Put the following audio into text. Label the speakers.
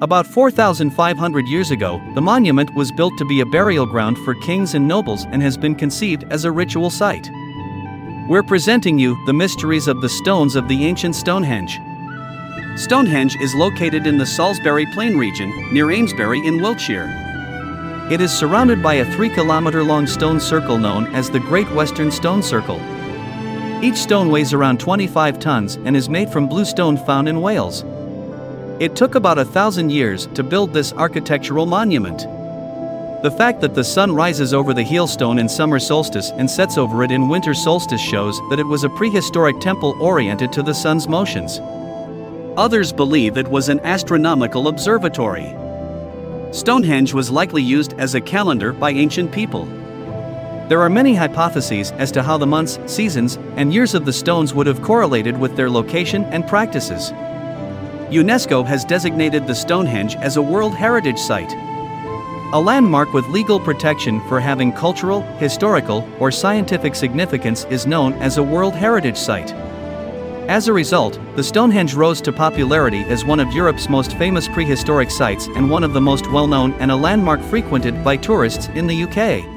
Speaker 1: About 4,500 years ago, the monument was built to be a burial ground for kings and nobles and has been conceived as a ritual site. We're presenting you the mysteries of the stones of the ancient Stonehenge. Stonehenge is located in the Salisbury Plain region, near Amesbury in Wiltshire. It is surrounded by a 3 kilometer long stone circle known as the Great Western Stone Circle. Each stone weighs around 25 tons and is made from blue stone found in Wales. It took about a thousand years to build this architectural monument. The fact that the sun rises over the heelstone in summer solstice and sets over it in winter solstice shows that it was a prehistoric temple oriented to the sun's motions. Others believe it was an astronomical observatory. Stonehenge was likely used as a calendar by ancient people. There are many hypotheses as to how the months, seasons, and years of the stones would have correlated with their location and practices. UNESCO has designated the Stonehenge as a World Heritage Site. A landmark with legal protection for having cultural, historical, or scientific significance is known as a World Heritage Site. As a result, the Stonehenge rose to popularity as one of Europe's most famous prehistoric sites and one of the most well known and a landmark frequented by tourists in the UK.